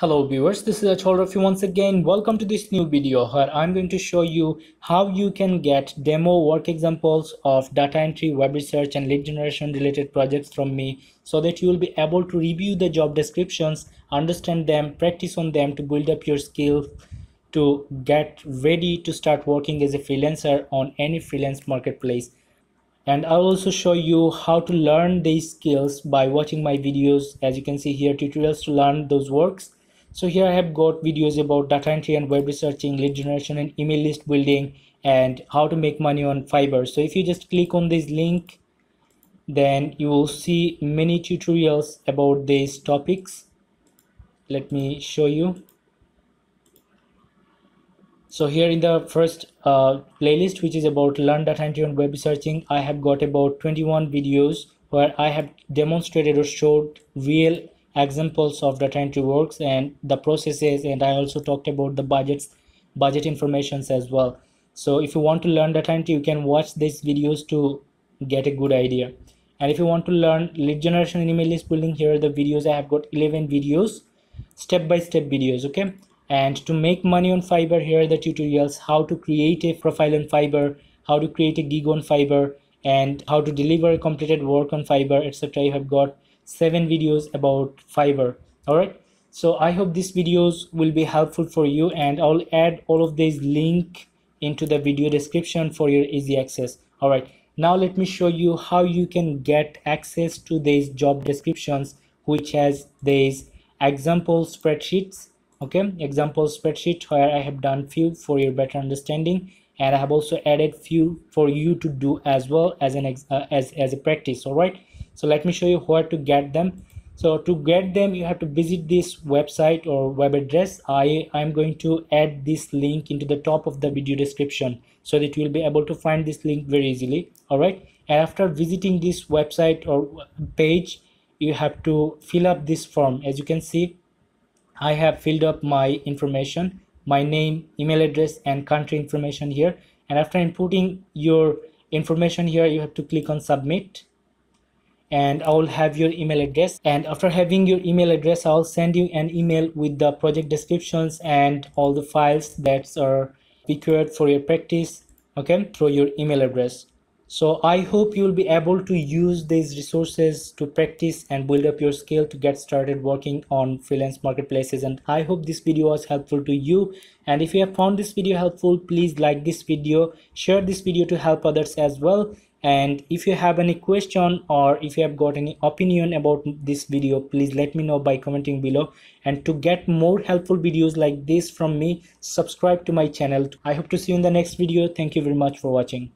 Hello viewers, this is Azharul Rafy once again. Welcome to this new video where I'm going to show you how you can get demo work examples of data entry, web research and lead generation related projects from me so that you will be able to review the job descriptions, understand them, practice on them to build up your skills to get ready to start working as a freelancer on any freelance marketplace. And I'll also show you how to learn these skills by watching my videos. As you can see here tutorials to learn those works so here I have got videos about data entry and web researching, lead generation and email list building and how to make money on Fiverr. So if you just click on this link, then you will see many tutorials about these topics. Let me show you. So here in the first uh, playlist, which is about learn data entry and web searching I have got about 21 videos where I have demonstrated or showed real examples of data entry works and the processes and i also talked about the budgets budget informations as well. So if you want to learn data entry you can watch these videos to get a good idea. And if you want to learn lead generation and email list building here are the videos. I have got 11 videos step by step videos okay? And to make money on fiverr here are the tutorials how to create a profile on fiverr how to create a gig on fiverr and how to deliver a completed work on fiverr etc you have got seven videos about fiverr all right? So i hope these videos will be helpful for you and i'll add all of these link into the video description for your easy access. All right? Now let me show you how you can get access to these job descriptions which has these example spreadsheets. Okay? Example spreadsheet where i have done few for your better understanding and i have also added few for you to do as well as an uh, as as a practice. All right so let me show you where to get them. So to get them you have to visit this website or web address. I i'm going to add this link into the top of the video description so that you will be able to find this link very easily. All right? And after visiting this website or page you have to fill up this form. As you can see i have filled up my information my name email address and country information here. And after inputting your information here you have to click on submit and I will have your email address. And after having your email address I'll send you an email with the project descriptions and all the files that are required for your practice okay through your email address. So I hope you'll be able to use these resources to practice and build up your skill to get started working on freelance marketplaces. And I hope this video was helpful to you. And if you have found this video helpful please like this video share this video to help others as well and if you have any question or if you have got any opinion about this video please let me know by commenting below. And to get more helpful videos like this from me subscribe to my channel. I hope to see you in the next video. Thank you very much for watching